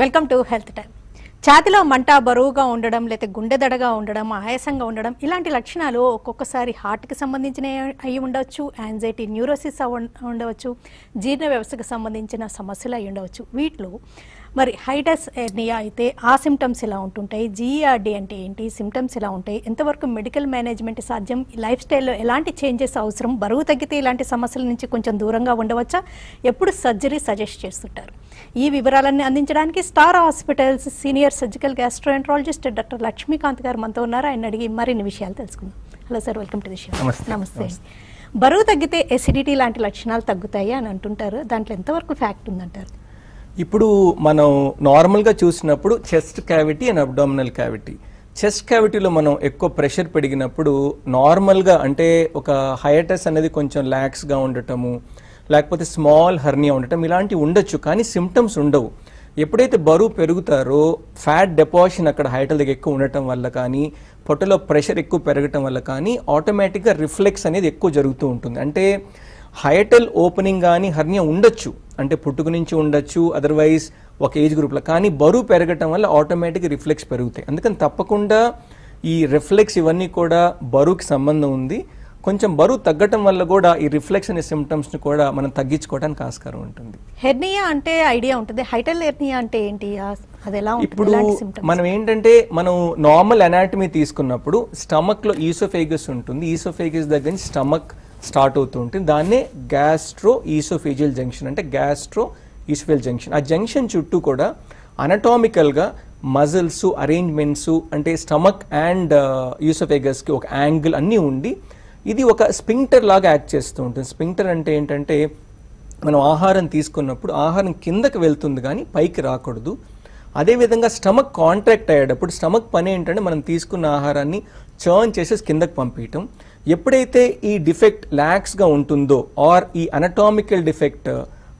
Welcome to health time. ఛాతిలో మంట బరువుగా ఉండడం లేకపోతే గుండెదడగా ఉండడం ఆయాసంగా ఉండడం ఇలాంటి లక్షణాలు ఒక్కొక్కసారి హార్ట్కి సంబంధించిన అయి ఉండవచ్చు యాంగ్జైటీ న్యూరోసిస్ ఉండవచ్చు జీర్ణ వ్యవస్థకు సంబంధించిన సమస్యలు అయి ఉండవచ్చు. వీటిలో మరి హైటస్ ఎర్నియా అయితే ఆ సిమ్టమ్స్ ఎలా ఉంటుంటాయి? జీఈఆర్డి అంటే ఏంటి? సిమ్టమ్స్ ఎలా ఉంటాయి? ఎంతవరకు మెడికల్ మేనేజ్మెంట్ సాధ్యం? లైఫ్ స్టైల్లో ఎలాంటి చేంజెస్ అవసరం? బరువు తగ్గితే ఇలాంటి సమస్యల నుంచి కొంచెం దూరంగా ఉండవచ్చా? ఎప్పుడు సర్జరీ సజెస్ట్ చేస్తుంటారు. ఈ వివరాలన్నీ అందించడానికి star hospitals senior surgical gastroenterologist doctor Lakshmikanth garu మనతో ఉన్నారు. ఆయన అడిగి మరిన్ని విషయాలు తెలుసుకుందాం. Hello sir welcome to the show నమస్తే. నమస్తే. బరువు తగ్గితే ఎసిడిటీ లాంటి లక్షణాలు తగ్గుతాయి అని అంటుంటారు. దాంట్లో ఎంతవరకు ఫ్యాక్ట్ ఉందంటారు? ఇప్పుడు మనం నార్మల్గా చూసినప్పుడు chest cavity and abdominal cavity chest క్యావిటీలో మనం ఎక్కువ ప్రెషర్ పెరిగినప్పుడు నార్మల్గా అంటే ఒక హైటస్ అనేది కొంచెం ల్యాక్స్గా ఉండటము లేకపోతే స్మాల్ హర్నియా ఉండటం ఇలాంటివి ఉండొచ్చు కానీ సిమ్టమ్స్ ఉండవు. ఎప్పుడైతే బరువు పెరుగుతారో ఫ్యాట్ డెపాజిషన్ అక్కడ హైటల్ దగ్గర ఎక్కువ ఉండటం వల్ల కానీ పొట్టలో ప్రెషర్ ఎక్కువ పెరగటం వల్ల కానీ ఆటోమేటిక్గా రిఫ్లెక్స్ అనేది ఎక్కువ జరుగుతూ ఉంటుంది. అంటే హైటల్ ఓపెనింగ్ కానీ హర్నియా ఉండొచ్చు. అంటే పుట్టుక నుంచి ఉండొచ్చు అదర్వైజ్ ఒక ఏజ్ గ్రూప్లో. కానీ బరువు పెరగటం వల్ల ఆటోమేటిక్ రిఫ్లెక్స్ పెరుగుతాయి. అందుకని తప్పకుండా ఈ రిఫ్లెక్స్ ఇవన్నీ కూడా బరువుకి సంబంధం ఉంది. కొంచెం బరువు తగ్గటం వల్ల కూడా ఈ రిఫ్లెక్స్ అనే సిమ్టమ్స్ని కూడా మనం తగ్గించుకోవడానికి ఆస్కారం ఉంటుంది. హెర్నియా అంటే ఐడియా ఉంటుంది. హైటల్ హెర్నియా అంటే ఏంటి? అది ఎలా ఇప్పుడు మనం ఏంటంటే మనం నార్మల్ అనాటమీ తీసుకున్నప్పుడు స్టమక్లో ఈసోఫేగస్ ఉంటుంది. ఈసోఫేగస్ దగ్గర నుంచి స్టమక్ స్టార్ట్ అవుతూ ఉంటుంది. దాన్నే గ్యాస్ట్రో ఈసోఫేజియల్ జంక్షన్ అంటే గ్యాస్ట్రో ఈసోఫేజియల్ జంక్షన్. ఆ జంక్షన్ చుట్టూ కూడా అనటామికల్గా మజిల్స్ అరేంజ్మెంట్స్ అంటే స్టమక్ అండ్ uh, కి ఒక యాంగిల్ అన్నీ ఉండి ఇది ఒక స్పింక్టర్ లాగా యాక్ట్ చేస్తూ ఉంటుంది. స్పింక్టర్ అంటే ఏంటంటే మనం ఆహారం తీసుకున్నప్పుడు ఆహారం కిందకి వెళ్తుంది కానీ పైకి రాకూడదు. అదేవిధంగా స్టమక్ కాంట్రాక్ట్ అయ్యేటప్పుడు స్టమక్ పని ఏంటంటే మనం తీసుకున్న ఆహారాన్ని చర్న్ చేసేసి కిందకి పంపించటం ఎప్పుడైతే ఈ డిఫెక్ట్ ల్యాక్స్గా ఉంటుందో ఆర్ ఈ అనటామికల్ డిఫెక్ట్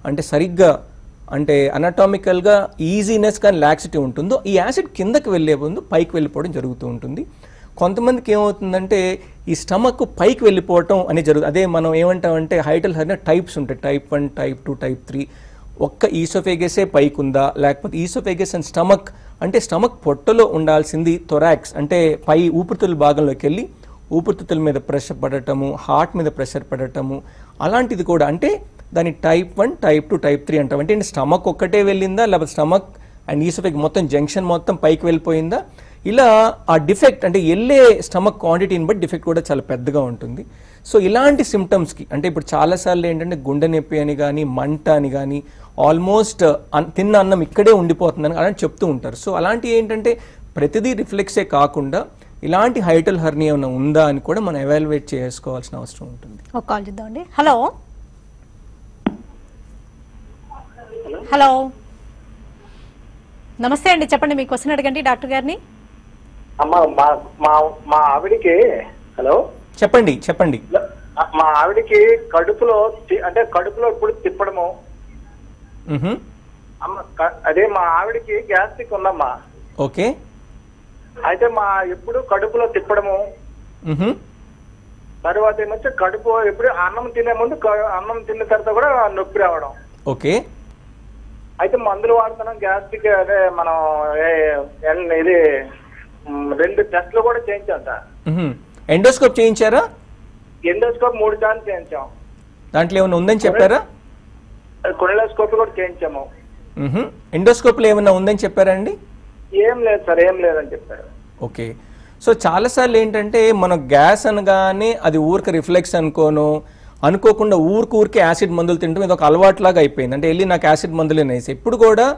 అంటే సరిగ్గా అంటే అనటామికల్గా ఈజీనెస్ కానీ లాక్సిటీ ఉంటుందో ఈ యాసిడ్ కిందకి వెళ్ళే ముందు పైకి వెళ్ళిపోవడం జరుగుతూ ఉంటుంది. కొంతమందికి ఏమవుతుందంటే ఈ స్టమక్ పైకి వెళ్ళిపోవటం అనేది జరుగుతుంది అదే మనం ఏమంటామంటే హైటల్ హర్నియా టైప్స్ ఉంటాయి. Type one type two type three ఒక్క ఈసోఫేగసే పైకి ఉందా లేకపోతే ఈసోఫేగస్ అండ్ స్టమక్ అంటే స్టమక్ పొట్టలో ఉండాల్సింది థొరాక్స్ అంటే పై ఊపిరితిత్తుల భాగంలోకి వెళ్ళి ఊపిరితిత్తుల మీద ప్రెషర్ పడటము హార్ట్ మీద ప్రెషర్ పడటము అలాంటిది కూడా. అంటే దాని type one type two type three అంటాం. అంటే స్టమక్ ఒక్కటే వెళ్ళిందా? లేకపోతే స్టమక్ అండ్ ఈసోఫెక్ మొత్తం జంక్షన్ మొత్తం పైకి వెళ్ళిపోయిందా? ఇలా ఆ డిఫెక్ట్ అంటే వెళ్ళే స్టమక్ క్వాంటిటీని బట్టి డిఫెక్ట్ కూడా చాలా పెద్దగా ఉంటుంది. సో ఇలాంటి సిమ్టమ్స్కి అంటే ఇప్పుడు చాలాసార్లు ఏంటంటే గుండె నొప్పి అని కానీ మంట అని కానీ ఆల్మోస్ట్ uh, తిన్న అన్నం ఇక్కడే ఉండిపోతుందని అలాంటి చెప్తూ ఉంటారు. సో అలాంటి ఏంటంటే ప్రతిదీ రిఫ్లెక్సే కాకుండా ఇలాంటి హైటల్ హర్నియా ఏమైనా ఉందా అని కూడా మనం ఎవాల్యుయేట్ చేసుకోవాల్సిన అవసరం ఉంటుంది. ఒక కాల్ చేద్దామండి హలో. హలో. నమస్తే అండి చెప్పండి మీ క్వశ్చన్ అడగండి డాక్టర్ గారిని. అమ్మ మా మా మా ఆవిడికి హలో. చెప్పండి చెప్పండి. మా ఆవిడికి కడుపులో తి- అంటే కడుపులో ఇప్పుడు తిప్పడము. అమ్మ అదే మా ఆవిడికి గ్యాస్ట్రిక్ ఉందమ్మా. ఓకే. అయితే మా ఎప్పుడు కడుపులో తిప్పడము. తర్వాత ఏమొచ్చి కడుపు ఎప్పుడు అన్నం తినే ముందు అన్నం తిన్న తర్వాత కూడా నొప్పి రావడం. ఓకే. అయితే మందులు వాడుతున్నాం గ్యాస్ట్రిక్ అదే మనం ఇది రెండు టెస్ట్లు కూడా చేయించాం సార్. ఎండోస్కోప్ చేయించారా? ఎండోస్కోప్ మూడు సార్లు చేయించాం. దాంట్లో ఏమైనా ఉందని చెప్పారా? కొనలోస్కోపీ కూడా చేయించాము. మ్హూ. ఎండోస్కోప్లో ఏమైనా ఉందని చెప్పారా అండి? ఏం లేదు సార్ ఏం లేదని చెప్పారు. ఓకే. సో చాలాసార్లు ఏంటంటే మనం గ్యాస్ అనగానే అది ఊరికి రిఫ్లెక్స్ అనుకోను అనుకోకుండా ఊరికి ఊరికి యాసిడ్ మందులు తింటాం ఇది ఒక అలవాట్లాగా అయిపోయింది. అంటే వెళ్ళి నాకు యాసిడ్ మందులు వేసి ఎప్పుడు కూడా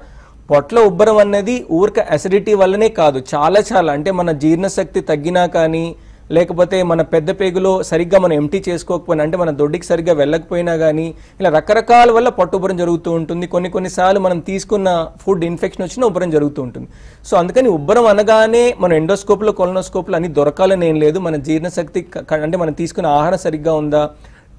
పొట్ల ఉబ్బరం అనేది ఊరిక అసిడిటీ వల్లనే కాదు చాలా చాలా. అంటే మన జీర్ణశక్తి తగ్గినా కానీ లేకపోతే మన పెద్ద పేగులో సరిగ్గా మనం ఎంటీ చేసుకోకపోయినా అంటే మన దొడ్డికి సరిగ్గా వెళ్ళకపోయినా కానీ ఇలా రకరకాల వల్ల పొట్టు ఉబ్బరం జరుగుతూ ఉంటుంది. కొన్ని కొన్నిసార్లు మనం తీసుకున్న ఫుడ్ ఇన్ఫెక్షన్ వచ్చిన ఉబ్బరం జరుగుతూ ఉంటుంది. సో అందుకని ఉబ్బరం అనగానే మనం ఎండోస్కోప్లో కొలనోస్కోప్లో అన్ని దొరకాలని ఏం లేదు. మన జీర్ణశక్తి అంటే మనం తీసుకున్న ఆహారం సరిగ్గా ఉందా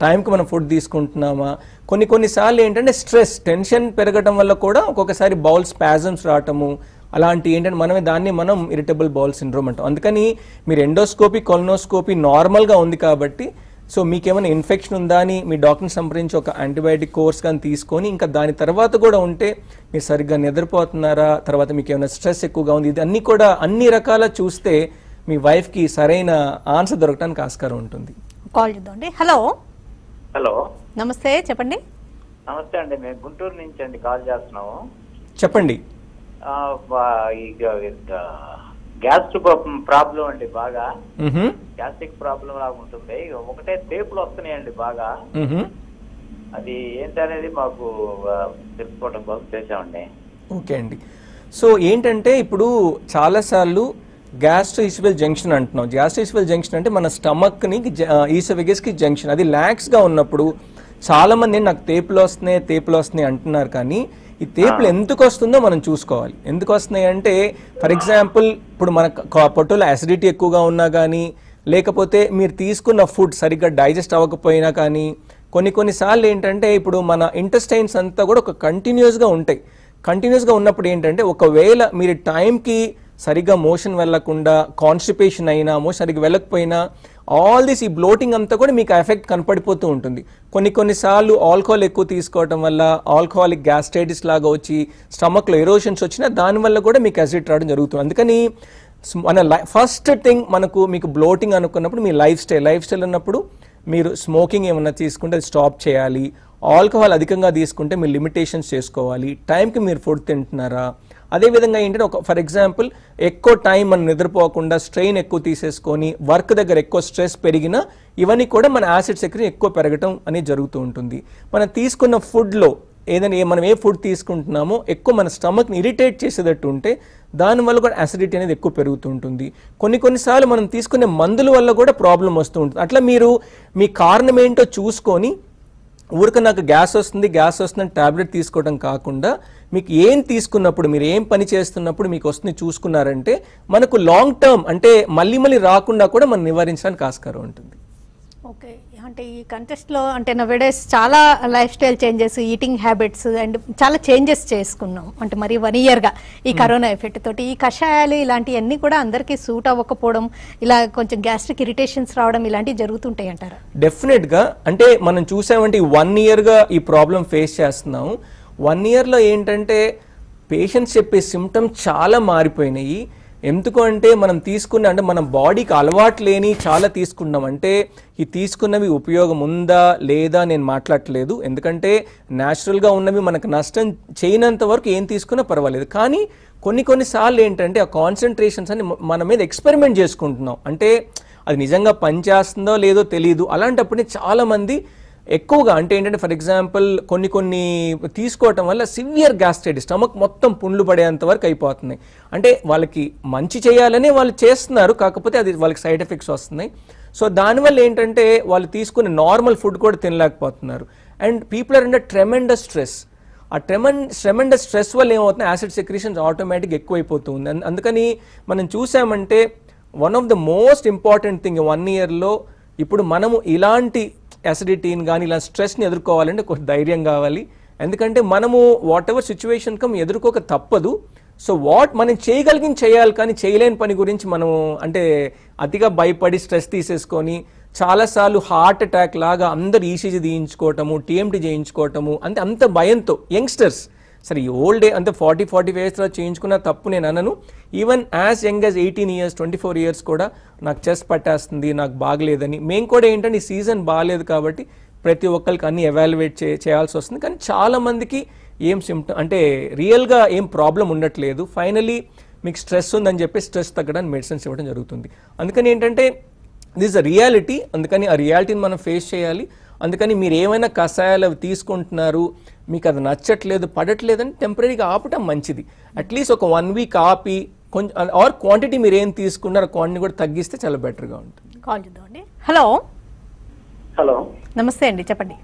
టైంకి మనం ఫుడ్ తీసుకుంటున్నామా? కొన్ని కొన్నిసార్లు ఏంటంటే స్ట్రెస్ టెన్షన్ పెరగడం వల్ల కూడా ఒక్కొక్కసారి బౌల్ స్పాజమ్స్ రావటము అలాంటి ఏంటంటే మనమే దాన్ని మనం ఇరిటబుల్ బౌల్ సిండ్రోమ్ అంటాం. అందుకని మీరు ఎండోస్కోపీ కొలనోస్కోపీ నార్మల్గా ఉంది కాబట్టి సో మీకేమైనా ఇన్ఫెక్షన్ ఉందా అని మీ డాక్టర్ని సంప్రదించి ఒక యాంటీబయాటిక్ కోర్స్ కానీ తీసుకొని ఇంకా దాని తర్వాత కూడా ఉంటే మీరు సరిగ్గా నిద్రపోతున్నారా తర్వాత మీకు ఏమైనా స్ట్రెస్ ఎక్కువగా ఉంది ఇది అన్నీ కూడా అన్ని రకాల చూస్తే మీ వైఫ్కి సరైన ఆన్సర్ దొరకడానికి ఆస్కారం ఉంటుంది. కాల్ చేద్దామండి హలో హలో నమస్తే చెప్పండి. నమస్తే అండి. మేము గుంటూరు నుంచి అండి కాల్ చేస్తున్నాము. చెప్పండి. గ్యాస్ ప్రాబ్లం అండి బాగా. గ్యాస్ట్రిక్ ప్రాబ్లం లాగా ఉంటుంది. ఒకటే తేపులు వస్తున్నాయండి బాగా. అది ఏంటనేది మాకు తెలుసుకోవడం కోసం చేసామండి ఓకే అండి. సో ఏంటంటే ఇప్పుడు చాలాసార్లు గ్యాస్ట్రోఇసివల్ జంక్షన్ అంటున్నాం. గ్యాస్ట్రోఇసివల్ జంక్షన్ అంటే మన స్టమక్ని ఈసోఫెగస్కి జంక్షన్. అది ల్యాక్స్గా ఉన్నప్పుడు చాలామంది నాకు తేపులు వస్తున్నాయి తేపులు వస్తున్నాయి అంటున్నారు కానీ ఈ తేపులు ఎందుకు వస్తుందో మనం చూసుకోవాలి. ఎందుకు వస్తున్నాయి అంటే ఫర్ ఎగ్జాంపుల్ ఇప్పుడు మన పొట్టలో అసిడిటీ ఎక్కువగా ఉన్నా కానీ లేకపోతే మీరు తీసుకున్న ఫుడ్ సరిగ్గా డైజెస్ట్ అవ్వకపోయినా కానీ కొన్ని కొన్నిసార్లు ఏంటంటే ఇప్పుడు మన ఇంటెస్టైన్స్ అంతా కూడా ఒక కంటిన్యూస్గా ఉంటాయి. కంటిన్యూస్గా ఉన్నప్పుడు ఏంటంటే ఒకవేళ మీరు టైంకి సరిగ్గా మోషన్ వెళ్ళకుండా కాన్స్టిపేషన్ అయినా మోషన్ సరిగ్గా వెళ్ళకపోయినా ఆల్ దిస్ ఈ బ్లోటింగ్ అంతా కూడా మీకు ఎఫెక్ట్ కనపడిపోతూ ఉంటుంది. కొన్ని కొన్నిసార్లు ఆల్కహాల్ ఎక్కువ తీసుకోవడం వల్ల ఆల్కహాలిక్ గ్యాస్ట్రైటిస్ లాగా వచ్చి స్టమక్లో ఎరోషన్స్ వచ్చినా దానివల్ల కూడా మీకు అసిడ్ రావడం జరుగుతుంది. అందుకని మన ఫస్ట్ థింగ్ మనకు మీకు బ్లోటింగ్ అనుకున్నప్పుడు మీ లైఫ్ స్టైల్ లైఫ్ స్టైల్ ఉన్నప్పుడు మీరు స్మోకింగ్ ఏమైనా తీసుకుంటే అది స్టాప్ చేయాలి. ఆల్కహాల్ అధికంగా తీసుకుంటే మీరు లిమిటేషన్స్ చేసుకోవాలి. టైంకి మీరు ఫుడ్ తింటున్నారా? అదేవిధంగా ఏంటంటే ఒక ఫర్ ఎగ్జాంపుల్ ఎక్కువ టైం మనం నిద్రపోకుండా స్ట్రెయిన్ ఎక్కువ తీసేసుకొని వర్క్ దగ్గర ఎక్కువ స్ట్రెస్ పెరిగినా ఇవన్నీ కూడా మన యాసిడ్ సెక్రీ ఎక్కువ పెరగటం అనేది జరుగుతూ ఉంటుంది. మనం తీసుకున్న ఫుడ్లో ఏదైనా ఏ- మనం ఏ ఫుడ్ తీసుకుంటున్నామో ఎక్కువ మన స్టమక్ని ఇరిటేట్ చేసేటట్టు ఉంటే దానివల్ల కూడా అసిడిటీ అనేది ఎక్కువ పెరుగుతూ ఉంటుంది. కొన్ని కొన్నిసార్లు మనం తీసుకునే మందుల వల్ల కూడా ప్రాబ్లం వస్తూ ఉంటుంది. అట్లా మీరు మీ కారణం ఏంటో చూసుకొని ఊరిక నాకు గ్యాస్ వస్తుంది గ్యాస్ వస్తుందని టాబ్లెట్ తీసుకోవడం కాకుండా మీకు ఏం తీసుకున్నప్పుడు మీరు ఏం పని చేస్తున్నప్పుడు మీకు వస్తుంది చూసుకున్నారంటే మనకు లాంగ్ టర్మ్ అంటే మళ్ళీ మళ్ళీ రాకుండా కూడా మనం నివారించడానికి ఆస్కారం ఉంటుంది. ఓకే అంటే ఈ కంటెస్ట్లో అంటే నవేడేస్ చాలా lifestyle changes eating habits and చాలా చేంజెస్ చేసుకున్నాం. అంటే మరి వన్ ఇయర్గా ఈ కరోనా ఎఫెక్ట్ తోటి. ఈ కషాయాలు ఇలాంటివన్నీ కూడా అందరికీ సూట్ అవ్వకపోవడం ఇలా కొంచెం గ్యాస్ట్రిక్ ఇరిటేషన్స్ రావడం ఇలాంటివి జరుగుతుంటాయి అంటారా? డెఫినెట్గా అంటే మనం చూసామంటే ఈ వన్ ఇయర్గా ఈ ప్రాబ్లం ఫేస్ చేస్తున్నాం వన్ ఇయర్లో ఏంటంటే పేషెంట్స్ చెప్పే సిమ్టమ్స్ చాలా మారిపోయినాయి. ఎందుకు అంటే మనం తీసుకున్న అంటే మన బాడీకి అలవాటు లేని చాలా తీసుకున్నాం. అంటే ఈ తీసుకున్నవి ఉపయోగం ఉందా లేదా నేను మాట్లాడట్లేదు. ఎందుకంటే న్యాచురల్గా ఉన్నవి మనకు నష్టం చేయనంత వరకు ఏం తీసుకున్నా పర్వాలేదు. కానీ కొన్ని కొన్నిసార్లు ఏంటంటే ఆ కాన్సన్ట్రేషన్స్ అని మన మీద ఎక్స్పెరిమెంట్ చేసుకుంటున్నాం. అంటే అది నిజంగా పనిచేస్తుందో లేదో తెలియదు అలాంటప్పుడే చాలామంది ఎక్కువగా అంటే ఏంటంటే ఫర్ ఎగ్జాంపుల్ కొన్ని కొన్ని తీసుకోవటం వల్ల సివియర్ గ్యాస్ట్రైడ్ స్టమక్ మొత్తం పుండ్లు పడేంత వరకు అయిపోతున్నాయి అంటే వాళ్ళకి మంచి చేయాలని వాళ్ళు చేస్తున్నారు కాకపోతే అది వాళ్ళకి సైడ్ ఎఫెక్ట్స్ వస్తున్నాయి. సో దానివల్ల ఏంటంటే వాళ్ళు తీసుకునే నార్మల్ ఫుడ్ కూడా తినలేకపోతున్నారు. And people are under tremendous stress ఆ ట్రెమన్ ట్రెమెండస్ స్ట్రెస్ వల్ల ఏమవుతుంది యాసిడ్ సెక్రీషన్స్ ఆటోమేటిక్ ఎక్కువైపోతుంది అంద- అందుకని మనం చూసామంటే one of the most important thing one ఇయర్లో ఇప్పుడు మనము ఇలాంటి అసిడిటీని కానీ ఇలా స్ట్రెస్ని ఎదుర్కోవాలంటే కొంచెం ధైర్యం కావాలి. ఎందుకంటే మనము వాట్ ఎవర్ సిచ్యువేషన్ కమ్ ఎదుర్కోక తప్పదు. సో వాట్ మనం చేయగలిగిన చేయాలి కానీ చేయలేని పని గురించి మనం అంటే అతిగా భయపడి స్ట్రెస్ తీసేసుకొని చాలాసార్లు హార్ట్ అటాక్ లాగా అందరు ఈసీజీ తీయించుకోవటము టీఎంటీ చేయించుకోవటము అంటే అంత భయంతో యంగ్స్టర్స్ సరే ఈ ఓల్డ్ డే అంటే ఫార్టీ ఫార్టీ ఇయర్స్ చేయించుకున్న తప్పు నేను అనను. Even as young as eighteen years twenty four years కూడా నాకు చెస్ పట్టేస్తుంది నాకు బాగలేదని. మేము కూడా ఏంటంటే ఈ సీజన్ బాగాలేదు కాబట్టి ప్రతి ఒక్కరికి అన్ని ఎవాల్యుయేట్ చే చేయాల్సి వస్తుంది. కానీ చాలామందికి ఏం సిమ్టమ్ అంటే రియల్గా ఏం ప్రాబ్లం ఉండట్లేదు. ఫైనలీ మీకు స్ట్రెస్ ఉందని చెప్పి స్ట్రెస్ తగ్గడానికి మెడిసిన్స్ ఇవ్వడం జరుగుతుంది. అందుకని ఏంటంటే దిస్ అ రియాలిటీ అందుకని ఆ రియాలిటీని మనం ఫేస్ చేయాలి. అందుకని మీరు ఏమైనా కషాయాలు అవి తీసుకుంటున్నారు మీకు అది నచ్చట్లేదు పడట్లేదని టెంపరీగా ఆపటం మంచిది. అట్లీస్ట్ ఒక వన్ వీక్ ఆపి కొంచెం ఆర్ క్వాంటిటీ మీరు ఏం తీసుకున్నారో క్వాంటిటీ కూడా తగ్గిస్తే చాలా బెటర్గా ఉంటుంది. కాల్ చేద్దామండి. హలో. హలో. నమస్తే అండి చెప్పండి.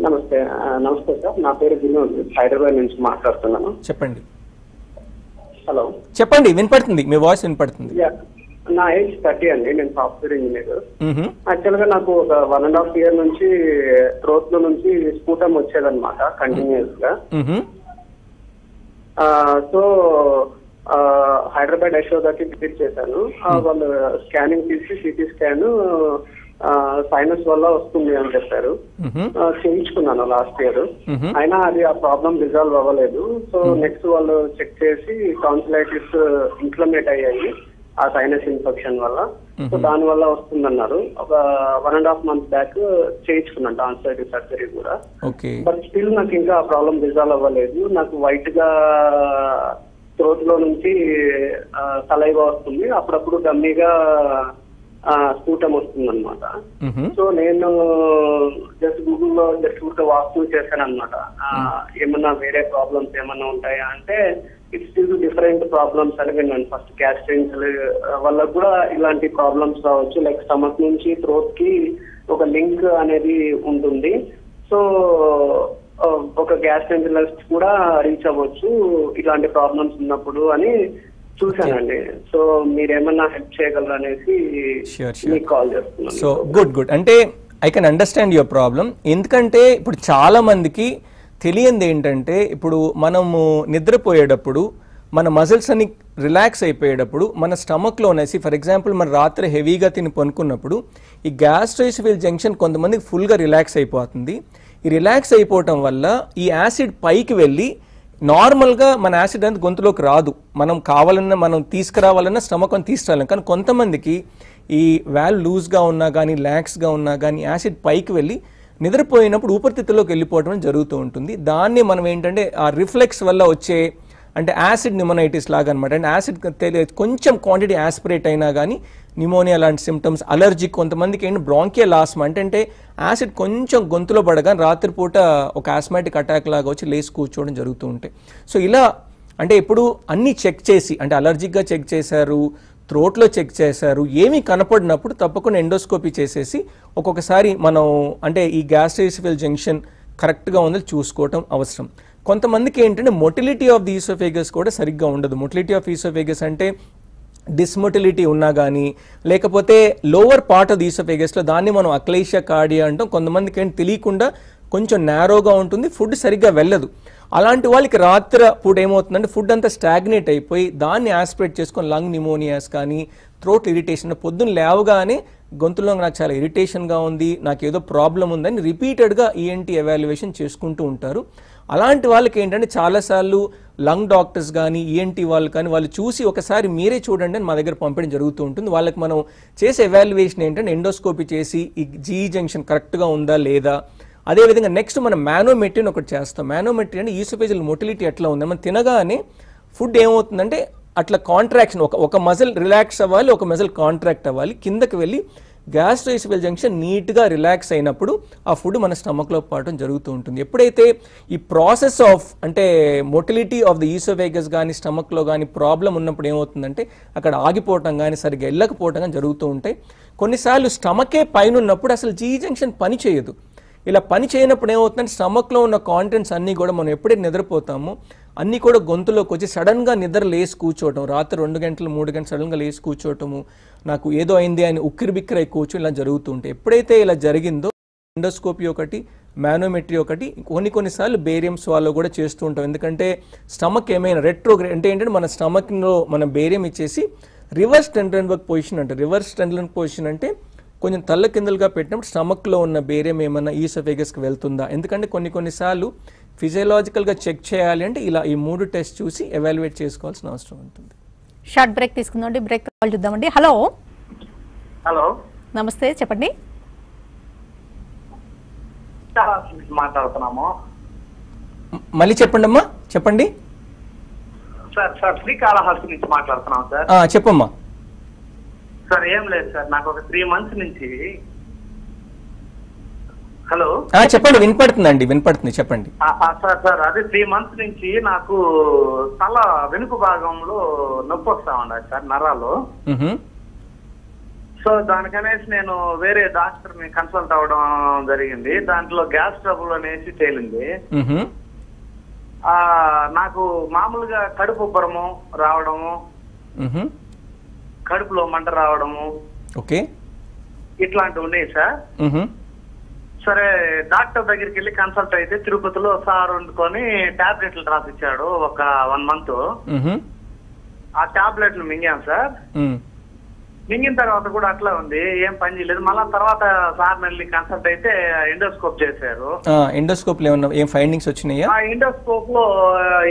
నమస్తే నమస్తే సార్. నా పేరు వినోద్. హైదరాబాద్ నుంచి మాట్లాడుతున్నాను. చెప్పండి. హలో. చెప్పండి వినపడుతుంది. మీ వాయిస్ వినపడుతుంది. యా. నా ఏజ్ థర్టీ అండి నేను సాఫ్ట్వేర్ ఇంజనీర్. యాక్చువల్గా నాకు ఒక వన్ అండ్ హాఫ్ ఇయర్ నుంచి థ్రోట్లో నుంచి స్ఫూటం వచ్చేదన్నమాట కంటిన్యూస్గా. సో హైదరాబాద్ యశోదాకి విజిట్ చేశాను. వాళ్ళు స్కానింగ్ తీసి సిటీ స్కాన్ సైనస్ వల్ల వస్తుంది అని చెప్పారు. చేయించుకున్నాను లాస్ట్ ఇయర్. అయినా అది ఆ ప్రాబ్లం రిజాల్వ్ అవ్వలేదు. సో నెక్స్ట్ వాళ్ళు చెక్ చేసి టాన్సిలైటిస్ ఇన్ఫ్లమేట్ అయ్యాయి. ఆ సైనస్ ఇన్ఫెక్షన్ వల్ల. సో దాని వల్ల వస్తుందన్నారు. ఒక one and half month back చేయించుకున్నాను టాన్సిలైటిస్ సర్జరీ కూడా. బట్ స్టిల్ నాకు ఇంకా ఆ ప్రాబ్లం రిజాల్వ్ అవ్వలేదు. నాకు వైట్గా థ్రోట్లో నుంచి సలైవ వస్తుంది. అప్పుడప్పుడు గమ్మీగా స్ఫూటం వస్తుంది అనమాట. సో నేను జస్ట్ గూగుల్లో జస్ట్ ఊరికే వాస్తు చేశాను అనమాట ఏమన్నా వేరే ప్రాబ్లమ్స్ ఏమన్నా ఉంటాయా అంటే ఇట్స్ డ్యూ డిఫరెంట్ ప్రాబ్లమ్స్ అని విన్నాను. ఫస్ట్ గ్యాస్ట్రిన్స్ వల్ల కూడా ఇలాంటి ప్రాబ్లమ్స్ రావచ్చు. లైక్ స్టమక్ నుంచి థ్రోట్కి ఒక లింక్ అనేది ఉంటుంది. సో ఒక గ్యాస్ట్రెంజలిస్ట్ కూడా రీచ్ అవ్వచ్చు ఇలాంటి ప్రాబ్లమ్స్ ఉన్నప్పుడు అని చూశానండి. సో మీరేమన్నా హెల్ప్ చేయగలరు అనేసి. మీకు కాల్ చేస్తున్నాను. సో గుడ్ గుడ్ అంటే I can understand your problem ఎందుకంటే ఇప్పుడు చాలా మందికి తెలియంది ఏంటంటే ఇప్పుడు మనము నిద్రపోయేటప్పుడు మన మజిల్స్ అని రిలాక్స్ అయిపోయేటప్పుడు మన స్టమక్లో అనేసి ఫర్ ఎగ్జాంపుల్ మన రాత్రి హెవీగా తిని పనుకున్నప్పుడు ఈ గ్యాస్ట్రైసివిల్ జంక్షన్ కొంతమందికి ఫుల్గా రిలాక్స్ అయిపోతుంది. ఈ రిలాక్స్ అయిపోవటం వల్ల ఈ యాసిడ్ పైకి వెళ్ళి నార్మల్గా మన యాసిడ్ అనేది గొంతులోకి రాదు. మనం కావాలన్నా మనం తీసుకురావాలన్నా స్టమక్ అని తీసుకురాలేం. కానీ కొంతమందికి ఈ వాల్ లూజ్గా ఉన్నా కానీ ల్యాక్స్గా ఉన్నా కానీ యాసిడ్ పైకి వెళ్ళి నిద్రపోయినప్పుడు ఊపిరితిత్తుల్లోకి వెళ్ళిపోవడం జరుగుతూ ఉంటుంది. దాన్ని మనం ఏంటంటే ఆ రిఫ్లెక్స్ వల్ల వచ్చే అంటే యాసిడ్ నిమోనైటిస్ లాగా అనమాట అంటే యాసిడ్ తెలియదు కొంచెం క్వాంటిటీ యాస్పిరేట్ అయినా కానీ నిమోనియా లాంటి సిమ్టమ్స్ అలర్జీ కొంతమందికి ఏంటి బ్రాంకియల్ ఆస్మా అంటే అంటే యాసిడ్ కొంచెం గొంతులో పడగా రాత్రిపూట ఒక ఆస్మాటిక్ అటాక్ లాగా వచ్చి లేచి కూర్చోవడం జరుగుతూ ఉంటాయి. సో ఇలా అంటే ఇప్పుడు అన్నీ చెక్ చేసి అంటే అలర్జిక్గా చెక్ చేశారు త్రోట్లో చెక్ చేశారు ఏమీ కనపడినప్పుడు తప్పకుండా ఎండోస్కోపీ చేసేసి ఒక్కొక్కసారి మనం అంటే ఈ గ్యాస్ట్రైసిఫిల్ జంక్షన్ కరెక్ట్గా ఉందో చూసుకోవటం అవసరం. కొంతమందికి ఏంటంటే మొటిలిటీ ఆఫ్ ది ఈసోఫేగస్ కూడా సరిగ్గా ఉండదు. మొటిలిటీ ఆఫ్ ఈసోఫేగస్ అంటే డిస్మొటిలిటీ ఉన్నా కానీ లేకపోతే లోవర్ పార్ట్ ఆఫ్ ది ఈసోఫేగస్లో దాన్ని మనం అక్లేషియా కార్డియా అంటాం. కొంతమందికి ఏంటి తెలియకుండా కొంచెం నేరోగా ఉంటుంది ఫుడ్ సరిగ్గా వెళ్ళదు. అలాంటి వాళ్ళకి రాత్రి పూట ఏమవుతుందంటే ఫుడ్ అంతా స్టాగ్నేట్ అయిపోయి దాన్ని ఆస్పిరేట్ చేసుకొని లంగ్ నిమోనియాస్ కానీ థ్రోట్ ఇరిటేషన్ పొద్దున్న లేవగానే గొంతులో నాకు చాలా ఇరిటేషన్గా ఉంది నాకు ఏదో ప్రాబ్లం ఉందని రిపీటెడ్గా ఈఎన్టీ ఎవాల్యుయేషన్ చేసుకుంటూ ఉంటారు. అలాంటి వాళ్ళకి ఏంటంటే చాలాసార్లు లంగ్ డాక్టర్స్ కానీ ఈఎన్టీ వాళ్ళు కానీ వాళ్ళు చూసి ఒకసారి మీరే చూడండి అని మా దగ్గర పంపడం జరుగుతూ ఉంటుంది. వాళ్ళకి మనం చేసే ఎవాల్యుయేషన్ ఏంటంటే ఎండోస్కోపీ చేసి ఈ జీ జంక్షన్ కరెక్ట్గా ఉందా లేదా అదేవిధంగా నెక్స్ట్ మనం మ్యానోమెట్రిన్ ఒకటి చేస్తాం. మ్యానోమెట్రీ అంటే ఈసోఫేజల్ మొటిలిటీ ఎట్లా ఉంది? మనం తినగానే ఫుడ్ ఏమవుతుందంటే అట్లా కాంట్రాక్షన్ ఒక ఒక మజిల్ రిలాక్స్ అవ్వాలి ఒక మజిల్ కాంట్రాక్ట్ అవ్వాలి. కిందకి వెళ్ళి గ్యాస్ట్రైసిబల్ జంక్షన్ నీట్గా రిలాక్స్ అయినప్పుడు ఆ ఫుడ్ మన స్టమక్లో పాడటం జరుగుతూ ఉంటుంది. ఎప్పుడైతే ఈ ప్రాసెస్ ఆఫ్ అంటే మొటిలిటీ ఆఫ్ ద ఈసోవేగస్ కానీ స్టమక్లో కానీ ప్రాబ్లం ఉన్నప్పుడు ఏమవుతుందంటే అక్కడ ఆగిపోవటం కానీ సరిగ్గా వెళ్ళకపోవటం కానీ జరుగుతూ ఉంటాయి. కొన్నిసార్లు స్టమకే పైన ఉన్నప్పుడు అసలు జీ జంక్షన్ పని చేయదు. ఇలా పని చేయనప్పుడు ఏమవుతుందంటే స్టమక్లో ఉన్న కాంటెంట్స్ అన్నీ కూడా మనం ఎప్పుడైతే నిద్రపోతామో అన్నీ కూడా గొంతులోకి వచ్చి సడన్గా నిద్ర లేసి కూర్చోవటం రాత్రి రెండు గంటలు మూడు గంటలు సడన్గా లేసి కూర్చోవటము నాకు ఏదో అయింది అని ఉక్కిరి బిక్కిరై కూర్చొని ఇలా జరుగుతూ ఉంటాయి ఎప్పుడైతే ఇలా జరిగిందో ఎండోస్కోపీ ఒకటి మ్యానోమెట్రీ ఒకటి కొన్ని కొన్నిసార్లు బేరియం స్వాలో కూడా చేస్తూ ఉంటాం. ఎందుకంటే స్టమక్ ఏమైనా రెట్రో అంటే ఏంటంటే మన స్టమక్లో మన బేరియం ఇచ్చేసి రివర్స్ టెండ్రన్వర్క్ పొజిషన్ అంటే రివర్స్ టెండ్రన్ పొజిషన్ అంటే కొంచెం తల్ల కిందలుగా పెట్టినప్పుడు స్టమక్లో ఉన్న బేరియం ఏమన్నా ఈసోఫేగస్కి వెళ్తుందా? ఎందుకంటే కొన్ని కొన్నిసార్లు ఫిజియలాజికల్గా చెక్ చేయాలి అంటే ఇలా ఈ మూడు టెస్ట్ చూసి ఎవాల్యుయేట్ చేసుకోవాల్సిన అవసరం ఉంటుంది. షార్ట్ బ్రేక్ తీసుకుందామండి బ్రేక్ కాల్ చూద్దామండి హలో. హలో. నమస్తే. చెప్పండి. మాట్లాడుతున్నాము. మళ్ళీ చెప్పండి అమ్మా చెప్పండి. సార్ సార్ శ్రీకాళహస్తి నుంచి మాట్లాడుతున్నాం సార్. ఆ, చెప్పమ్మా. సార్ ఏం లేదు సార్. నాకు ఒక త్రీ మంత్స్ నుంచి హలో? చెప్పండి వినపడుతుందండి వినపడుతుంది చెప్పండి. సార్ సార్ అదే త్రీ మంత్స్ నుంచి నాకు తల వెనుక భాగంలో నొప్పి వస్తా ఉండదు సార్ నరాలు. సో దానికనేసి నేను వేరే డాక్టర్ని కన్సల్ట్ అవ్వడం జరిగింది. దాంట్లో గ్యాస్ ట్రబుల్ అనేసి తేలింది. నాకు మామూలుగా కడుపు ఉబ్బరము రావడము. కడుపులో మంట రావడము. ఓకే. ఇట్లాంటివి ఉన్నాయి సార్. సరే డాక్టర్ దగ్గరికి వెళ్ళి కన్సల్ట్ అయితే తిరుపతిలో సార్ వండుకొని టాబ్లెట్లు రాసిచ్చాడు ఒక వన్ మంత్. ఆ టాబ్లెట్లు మింగాం సార్. మింగిన తర్వాత కూడా అట్లా ఉంది ఏం పని చేయలేదు. మళ్ళా తర్వాత సార్ వెళ్ళి కన్సల్ట్ అయితే ఎండోస్కోప్ చేశారు. ఎండోస్కోప్లో ఏమన్నా ఏం ఫైండింగ్స్ వచ్చినాయా? ఆ ఎండోస్కోప్లో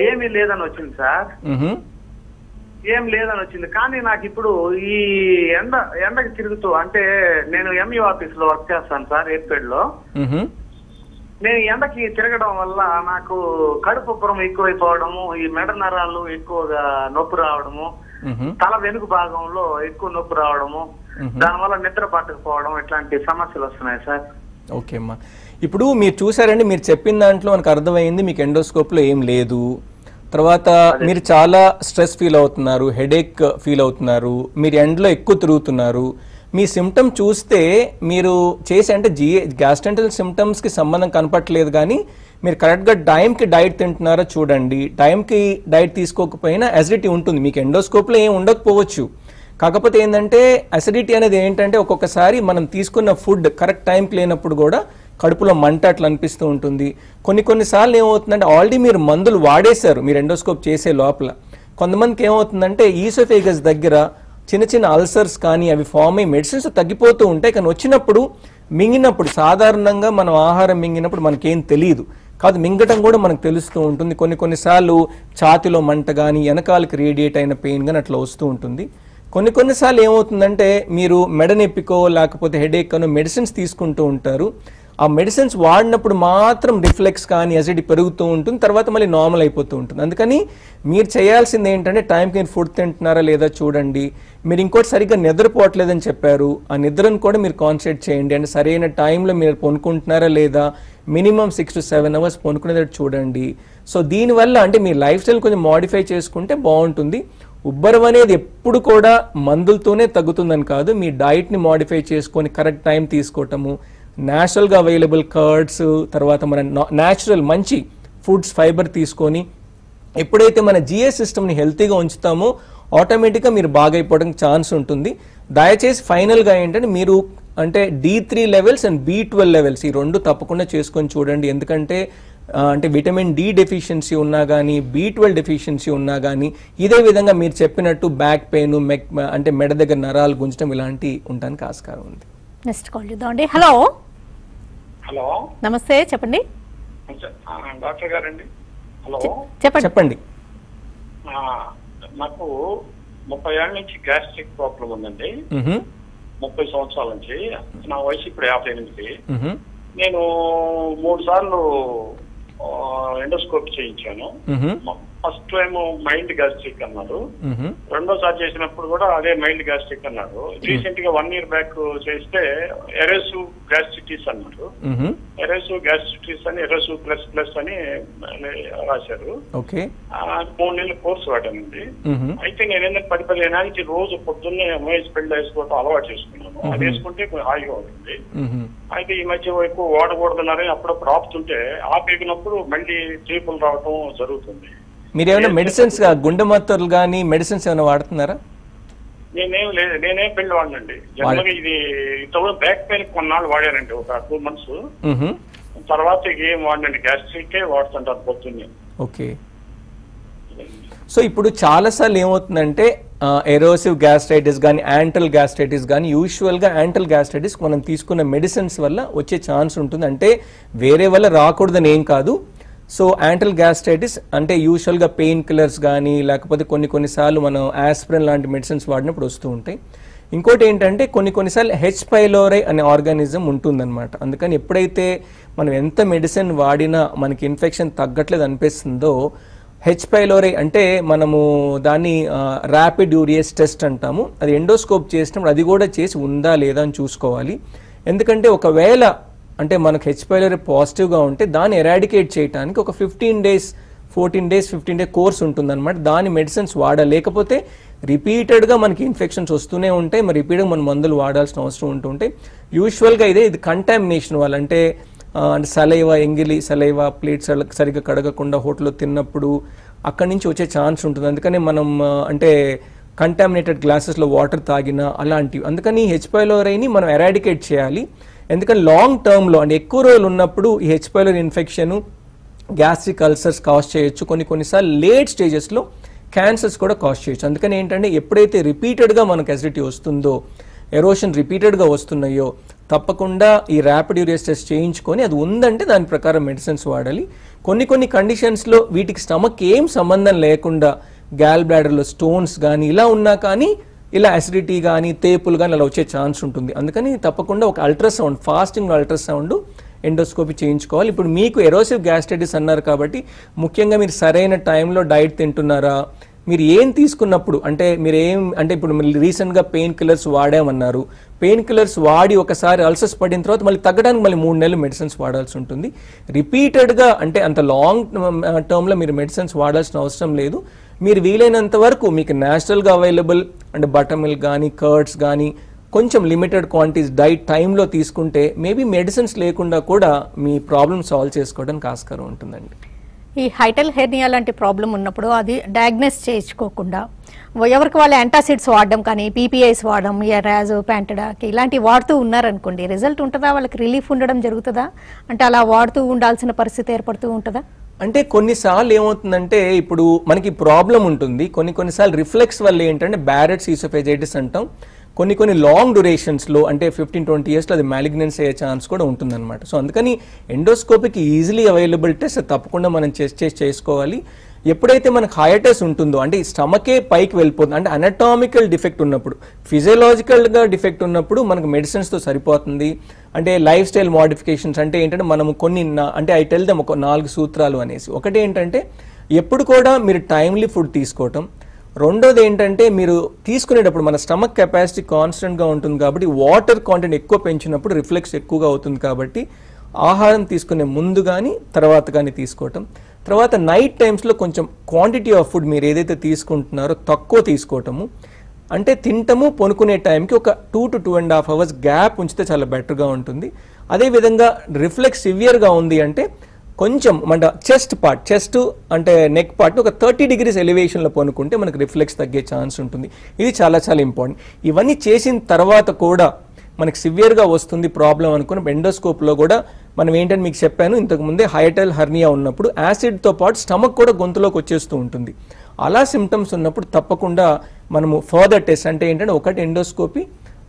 ఏమీ లేదని వచ్చింది సార్. ఏం లేదని వచ్చింది కానీ నాకు ఇప్పుడు ఈ ఎండ ఎండకి తిరుగుతూ అంటే నేను ఎంఈ ఆఫీస్లో వర్క్ చేస్తాను సార్ ఏర్పేడ్లో. నేను ఎండకి తిరగడం వల్ల నాకు కడుపు ఉబ్బరం ఎక్కువైపోవడము ఈ మెడ నరాలు ఎక్కువగా నొప్పి రావడము. తల వెనుక భాగంలో ఎక్కువ నొప్పి రావడము. దానివల్ల నిద్ర పట్టకపోవడం ఇట్లాంటి సమస్యలు వస్తున్నాయి సార్ ఓకే అమ్మా ఇప్పుడు మీరు చూసారండి మీరు చెప్పిన దాంట్లో మనకు అర్థమైంది మీకు ఎండోస్కోప్లో ఏం లేదు తర్వాత మీరు చాలా స్ట్రెస్ ఫీల్ అవుతున్నారు హెడేక్ ఫీల్ అవుతున్నారు మీరు ఎండలో ఎక్కువ తిరుగుతున్నారు. మీ సిమ్టమ్ చూస్తే మీరు చేసే అంటే జిఏ గ్యాస్ట్రెంటల్ సిమ్టమ్స్కి సంబంధం కనపట్లేదు కానీ మీరు కరెక్ట్గా టైంకి డైట్ తింటున్నారో చూడండి. టైంకి డైట్ తీసుకోకపోయినా అసిడిటీ ఉంటుంది. మీకు ఎండోస్కోప్లో ఏం ఉండకపోవచ్చు. కాకపోతే ఏంటంటే అసిడిటీ అనేది ఏంటంటే ఒక్కొక్కసారి మనం తీసుకున్న ఫుడ్ కరెక్ట్ టైంకి లేనప్పుడు కూడా కడుపులో మంట అట్లా అనిపిస్తూ ఉంటుంది. కొన్ని కొన్నిసార్లు ఏమవుతుందంటే ఆల్రెడీ మీరు మందులు వాడేశారు మీరు ఎండోస్కోప్ చేసే లోపల. కొంతమందికి ఏమవుతుందంటే ఈసోఫేగస్ దగ్గర చిన్న చిన్న అల్సర్స్ కానీ అవి ఫామ్ అయ్యి మెడిసిన్స్ తగ్గిపోతూ ఉంటాయి. కానీ వచ్చినప్పుడు మింగినప్పుడు సాధారణంగా మనం ఆహారం మింగినప్పుడు మనకేం తెలియదు కాదు మింగటం కూడా మనకు తెలుస్తూ ఉంటుంది. కొన్ని కొన్నిసార్లు ఛాతిలో మంట కానీ వెనకాలకి రేడియేట్ అయిన పెయిన్ కానీ అట్లా వస్తూ ఉంటుంది. కొన్ని కొన్నిసార్లు ఏమవుతుందంటే మీరు మెడ నొప్పికో లేకపోతే హెడేక్ అనో మెడిసిన్స్ తీసుకుంటూ ఉంటారు. ఆ మెడిసిన్స్ వాడినప్పుడు మాత్రం రిఫ్లెక్స్ కానీ అసిడిటీ పెరుగుతూ ఉంటుంది తర్వాత మళ్ళీ నార్మల్ అయిపోతూ ఉంటుంది. అందుకని మీరు చేయాల్సింది ఏంటంటే టైంకి మీరు ఫుడ్ తింటున్నారా లేదా చూడండి. మీరు ఇంకోటి సరిగ్గా నిద్రపోవట్లేదని చెప్పారు. ఆ నిద్రను కూడా మీరు కాన్సన్ట్రేట్ చేయండి. అంటే సరైన టైంలో మీరు పొనుకుంటున్నారా లేదా minimum six to seven hours పొనుకునేటట్టు చూడండి. సో దీనివల్ల అంటే మీ లైఫ్ స్టైల్ కొంచెం మాడిఫై చేసుకుంటే బాగుంటుంది. ఉబ్బరం అనేది ఎప్పుడు కూడా మందులతోనే తగ్గుతుందని కాదు. మీ డైట్ని మాడిఫై చేసుకొని కరెక్ట్ టైం తీసుకోవటము న్యాచురల్గా అవైలబుల్ కర్డ్స్ తర్వాత మన న్యాచురల్ మంచి ఫుడ్స్ ఫైబర్ తీసుకొని ఎప్పుడైతే మన జిఏ సిస్టమ్ని హెల్తీగా ఉంచుతామో ఆటోమేటిక్గా మీరు బాగైపోవడానికి ఛాన్స్ ఉంటుంది. దయచేసి ఫైనల్గా ఏంటంటే మీరు అంటే D three levels and B twelve levels ఈ రెండు తప్పకుండా చేసుకొని చూడండి. ఎందుకంటే అంటే విటమిన్ డి డెఫిషియన్సీ ఉన్నా కానీ బి ట్వెల్వ్ డెఫిషియన్సీ ఉన్నా కానీ ఇదే విధంగా మీరు చెప్పినట్టు బ్యాక్ పెయిన్ మెక్ అంటే మెడ దగ్గర నరాలు గుంజడం ఇలాంటి ఉండడానికి ఆస్కారం ఉంది. నెక్స్ట్ కాల్ చూద్దామండి. Hello hello. నమస్తే చెప్పండి. డాక్టర్ గారండి. హలో. చెప్పండి. చెప్పండి. ఆ, నాకు ముప్పై ఏళ్ళ నుంచి గ్యాస్ట్రిక్ ప్రాబ్లం ఉందండి. ముప్పై సంవత్సరాల నుంచి. నా వయసు ఇప్పుడు యాభై ఎనిమిది. నేను మూడు సార్లు ఎండోస్కోప్ చేయించాను. ఫస్ట్ టైం మైల్డ్ గ్యాస్ట్రిక్ అన్నారు. రెండోసారి చేసినప్పుడు కూడా అదే మైల్డ్ గ్యాస్ట్రిక్ అన్నారు. రీసెంట్గా వన్ ఇయర్ బ్యాక్ చేస్తే ఎరెసు గ్యాస్ట్రిటిస్ అన్నారు. ఎరెసు గ్యాస్ట్రిటిస్ అని ఎరెసు ప్లస్ ప్లస్ అని రాశారు. మూడు నెలల కోర్సు వాడానండి మ్హూ. అయితే నేను ఏంటంటే పది పదిహేను నుంచి రోజు పొద్దున్నే ఎంఐఎస్ పెళ్ళి వేసుకోవడం అలవాటు చేసుకున్నాను. అది వేసుకుంటే కొంచెం హాయిగా ఉంటుంది. అయితే ఈ మధ్య ఎక్కువ వాడకూడదన్నారని అప్పుడప్పుడు ఆపుతుంటే ఆపేకినప్పుడు మళ్ళీ చీపులు రావటం జరుగుతుంది. మీరు ఏమైనా మెడిసిన్స్ గుండె మత్తర్లు కానీ మెడిసిన్స్ ఏమైనా వాడుతున్నారా? నేనేం లేదు నేనేం పెళ్ళి వాడినండి. జనరల్గా ఇది ఇంతకుముందు బ్యాక్ పెయిన్ కొన్నాళ్ళు వాడానండి ఒక టూ మంత్స్. తర్వాత ఏం వాడినండి గ్యాస్ట్రికే వాడుతుంటారు పొద్దున్నే. ఓకే. సో ఇప్పుడు చాలాసార్లు ఏమవుతుందంటే ఎరోసివ్ గ్యాస్ట్రైటిస్ కానీ యాంటల్ గ్యాస్ట్రైటిస్ కానీ యూజువల్గా యాంటల్ గ్యాస్ట్రైటిస్ మనం తీసుకున్న మెడిసిన్స్ వల్ల వచ్చే ఛాన్స్ ఉంటుంది. అంటే వేరే వల్ల రాకూడదని ఏం కాదు. సో యాంటల్ గ్యాస్ట్రైటిస్ అంటే యూజువల్గా పెయిన్ కిల్లర్స్ కానీ లేకపోతే కొన్ని కొన్నిసార్లు మనం ఆస్పిరిన్ లాంటి మెడిసిన్స్ వాడినప్పుడు వస్తూ ఉంటాయి. ఇంకోటి ఏంటంటే కొన్ని కొన్నిసార్లు హెచ్ పైలోరై అనే ఆర్గానిజం ఉంటుందన్నమాట. అందుకని ఎప్పుడైతే మనం ఎంత మెడిసిన్ వాడినా మనకి ఇన్ఫెక్షన్ తగ్గట్లేదు అనిపిస్తుందో హెచ్ పైలోరై అంటే మనము దాన్ని ర్యాపిడ్ యూరియస్ టెస్ట్ అంటాము. అది ఎండోస్కోప్ చేసినప్పుడు అది కూడా చేసి ఉందా లేదా అని చూసుకోవాలి. ఎందుకంటే ఒకవేళ అంటే మనకు హెచ్ పైలోరై పాజిటివ్గా ఉంటే దాన్ని ఎరాడికేట్ చేయడానికి ఒక fifteen days fourteen days fifteen day course ఉంటుందన్నమాట. దాని మెడిసిన్స్ వాడలేకపోతే రిపీటెడ్గా మనకి ఇన్ఫెక్షన్స్ వస్తూనే ఉంటాయి. మరి రిపీటెడ్గా మనం మందులు వాడాల్సిన అవసరం ఉంటుంటే యూజువల్గా ఇదే ఇది కంటామినేషన్ వల్ల. అంటే అంటే సలైవా ఎంగిలి సలైవా ప్లేట్స్ సరిగ్గా కడగకుండా హోటల్లో తిన్నప్పుడు అక్కడి నుంచి వచ్చే ఛాన్స్ ఉంటుంది. అందుకని మనం అంటే కంటామినేటెడ్ గ్లాసెస్లో వాటర్ తాగినా అలాంటివి. అందుకని హెచ్ పైలోరైని మనం ఎరాడికేట్ చేయాలి. ఎందుకంటే లాంగ్ టర్మ్లో అంటే ఎక్కువ రోజులు ఉన్నప్పుడు ఈ హెచ్పైలో ఇన్ఫెక్షన్ గ్యాస్ట్రిక్ అల్సర్స్ కాజ్ చేయొచ్చు. కొన్ని కొన్నిసార్లు లేట్ స్టేజెస్లో క్యాన్సర్స్ కూడా కాస్ట్ చేయొచ్చు. అందుకని ఏంటంటే ఎప్పుడైతే రిపీటెడ్గా మనకు అసిడిటీ వస్తుందో ఎరోషన్ రిపీటెడ్గా వస్తున్నాయో తప్పకుండా ఈ ర్యాపిడ్ యూరియస్ టెస్ట్ చేయించుకొని అది ఉందంటే దాని ప్రకారం మెడిసిన్స్ వాడాలి. కొన్ని కొన్ని కండిషన్స్లో వీటికి స్టమక్ ఏం సంబంధం లేకుండా గ్యాల్ బ్లాడర్లో స్టోన్స్ కానీ ఇలా ఉన్నా కానీ ఇలా అసిడిటీ కానీ తేపులు కానీ అలా వచ్చే ఛాన్స్ ఉంటుంది. అందుకని తప్పకుండా ఒక అల్ట్రాసౌండ్ ఫాస్టింగ్ అల్ట్రాసౌండ్ ఎండోస్కోపీ చేయించుకోవాలి. ఇప్పుడు మీకు ఎరోసివ్ గ్యాస్ట్రైటిస్ అన్నారు కాబట్టి ముఖ్యంగా మీరు సరైన టైంలో డైట్ తింటున్నారా? మీరు ఏం తీసుకున్నప్పుడు అంటే మీరు ఏం అంటే ఇప్పుడు మీరు రీసెంట్గా పెయిన్ కిల్లర్స్ వాడామన్నారు. పెయిన్ కిల్లర్స్ వాడి ఒకసారి అల్సర్స్ పడిన తర్వాత మళ్ళీ తగ్గడానికి మళ్ళీ మూడు నెలలు మెడిసిన్స్ వాడాల్సి ఉంటుంది. రిపీటెడ్గా అంటే అంత లాంగ్ టర్మ్లో hm, మీరు మెడిసిన్స్ వాడాల్సిన అవసరం లేదు. మీరు వీలైనంత వరకు మీకు న్యాచురల్గా అవైలబుల్ అంటే బటర్ మిల్క్ కానీ కర్డ్స్ కానీ కొంచెం లిమిటెడ్ క్వాంటిటీస్ డైట్ టైంలో తీసుకుంటే మేబీ మెడిసిన్స్ లేకుండా కూడా మీ ప్రాబ్లమ్ సాల్వ్ చేసుకోవడానికి ఆస్కారం ఉంటుందండి. ఈ హైటల్ హెర్నియా లాంటి ప్రాబ్లం ఉన్నప్పుడు అది డయాగ్నోస్ చేయించుకోకుండా ఎవరికి వాళ్ళు యాంటాసిడ్స్ వాడడం కానీ పీపీఐస్ వాడడం ఎరాజ్ ప్యాంటడాకి ఇలాంటివి వాడుతూ ఉన్నారనుకోండి రిజల్ట్ ఉంటుందా? వాళ్ళకి రిలీఫ్ ఉండడం జరుగుతుందా? అంటే అలా వాడుతూ ఉండాల్సిన పరిస్థితి ఏర్పడుతూ ఉంటుందా? అంటే కొన్నిసార్లు ఏమవుతుందంటే ఇప్పుడు మనకి ప్రాబ్లం ఉంటుంది. కొన్ని కొన్నిసార్లు రిఫ్లెక్స్ వల్ల ఏంటంటే బ్యారెట్స్ ఈసోఫెజైటిస్ అంటాం. కొన్ని కొన్ని లాంగ్ డ్యూరేషన్స్లో అంటే ఫిఫ్టీన్ ట్వంటీ ఇయర్స్లో అది మ్యాలిగ్నెన్స్ అయ్యే ఛాన్స్ కూడా ఉంటుందన్నమాట. సో అందుకని ఎండోస్కోపిక్ ఈజీలీ అవైలబుల్ టెస్ట్ తప్పకుండా మనం చేసి చేసుకోవాలి. ఎప్పుడైతే మనకు హయటస్ ఉంటుందో అంటే స్టమకే పైకి వెళ్ళిపోతుంది అంటే అనటామికల్ డిఫెక్ట్ ఉన్నప్పుడు ఫిజియలాజికల్గా డిఫెక్ట్ ఉన్నప్పుడు మనకు మెడిసిన్స్తో సరిపోతుంది. అంటే లైఫ్ స్టైల్ మోడిఫికేషన్స్ అంటే ఏంటంటే మనము కొన్ని అంటే ఐ టెల్ దమ్ ఒక నాలుగు సూత్రాలు అనేసి. ఒకటి ఏంటంటే ఎప్పుడు కూడా మీరు టైమ్లీ ఫుడ్ తీసుకోవటం. రెండోది ఏంటంటే మీరు తీసుకునేటప్పుడు మన స్టమక్ కెపాసిటీ కాన్స్టెంట్గా ఉంటుంది కాబట్టి వాటర్ కాంటెంట్ ఎక్కువ పెంచినప్పుడు రిఫ్లెక్స్ ఎక్కువగా అవుతుంది కాబట్టి ఆహారం తీసుకునే ముందు కానీ తర్వాత కానీ తీసుకోవటం. తర్వాత నైట్ టైమ్స్లో కొంచెం క్వాంటిటీ ఆఫ్ ఫుడ్ మీరు ఏదైతే తీసుకుంటున్నారో తక్కువ తీసుకోవటము. అంటే తింటము పనుకునే టైంకి ఒక two to two and half hours gap ఉంచితే చాలా బెటర్గా ఉంటుంది. అదేవిధంగా రిఫ్లెక్స్ సివియర్గా ఉంది అంటే కొంచెం మన చెస్ట్ పార్ట్ చెస్ట్ అంటే నెక్ పార్ట్ ఒక థర్టీ డిగ్రీస్ ఎలివేషన్లో పనుకుంటే మనకు రిఫ్లెక్స్ తగ్గే ఛాన్స్ ఉంటుంది. ఇది చాలా చాలా ఇంపార్టెంట్ ఇవన్నీ చేసిన తర్వాత కూడా మనకి సివియర్గా వస్తుంది ప్రాబ్లం అనుకుని ఎండోస్కోప్లో కూడా మనం ఏంటని మీకు చెప్పాను ఇంతకుముందే హైటల్ హర్నియా ఉన్నప్పుడు యాసిడ్తో పాటు స్టమక్ కూడా గొంతులోకి వచ్చేస్తూ ఉంటుంది. అలా సిమ్టమ్స్ ఉన్నప్పుడు తప్పకుండా మనము ఫర్దర్ టెస్ట్ అంటే ఏంటంటే ఒకటి ఎండోస్కోపీ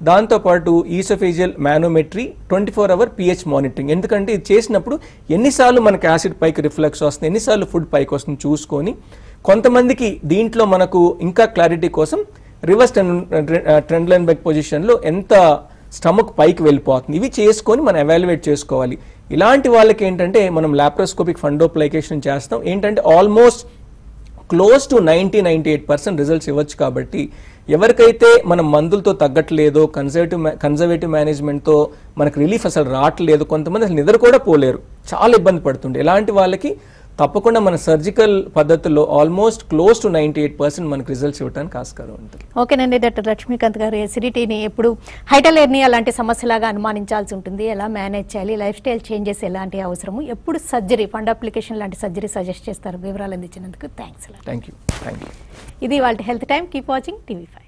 దాంతోపాటు oesophageal manometry twenty four hour pH monitoring ఎందుకంటే ఇది చేసినప్పుడు ఎన్నిసార్లు మనకి యాసిడ్ పైకి రిఫ్లెక్స్ వస్తుంది ఎన్నిసార్లు ఫుడ్ పైకి వస్తుంది చూసుకొని కొంతమందికి దీంట్లో మనకు ఇంకా క్లారిటీ కోసం రివర్స్ ట్రెండ్ లైన్ బెక్ పొజిషన్లో ఎంత స్టమక్ పైకి వెళ్ళిపోతుంది. ఇవి చేసుకొని మనం ఎవాల్యుయేట్ చేసుకోవాలి. ఇలాంటి వాళ్ళకి ఏంటంటే మనం లాప్రోస్కోపిక్ ఫండోప్లైకేషన్ చేస్తాం. ఏంటంటే almost close to ninety ninety eight percent results ఇవ్వచ్చు కాబట్టి ఎవరికైతే మనం మందులతో తగ్గట్లేదో కన్జర్వేటివ్ కన్జర్వేటివ్ మేనేజ్మెంట్తో మనకు రిలీఫ్ అసలు రావట్లేదు కొంతమంది అసలు నిద్ర కూడా పోలేరు. చాలా ఇబ్బంది పడుతుండే. ఇలాంటి వాళ్ళకి తప్పకుండా మన సర్జికల్ పద్ధతుల్లో almost close to ninety eight percent మనకు రిజల్ట్స్ ఇవ్వడానికి ఆస్కారం ఉంటుంది. ఓకేనండి డాక్టర్ లక్ష్మీకాంత్ గారు ఎసిడిటీని ఎప్పుడు హైటలెర్నియా లాంటి సమస్యలాగా అనుమానించాల్సి ఉంటుంది. ఎలా మేనేజ్ చేయాలి? లైఫ్ స్టైల్ చేంజెస్ ఎలాంటి అవసరము? ఎప్పుడు సర్జరీ ఫండ్ అప్లికేషన్ లాంటి సర్జరీ సజెస్ట్ చేస్తారు? వివరాలు అందించినందుకు thanks thank you thank you ఇది వాళ్ళ health time keep watching TV five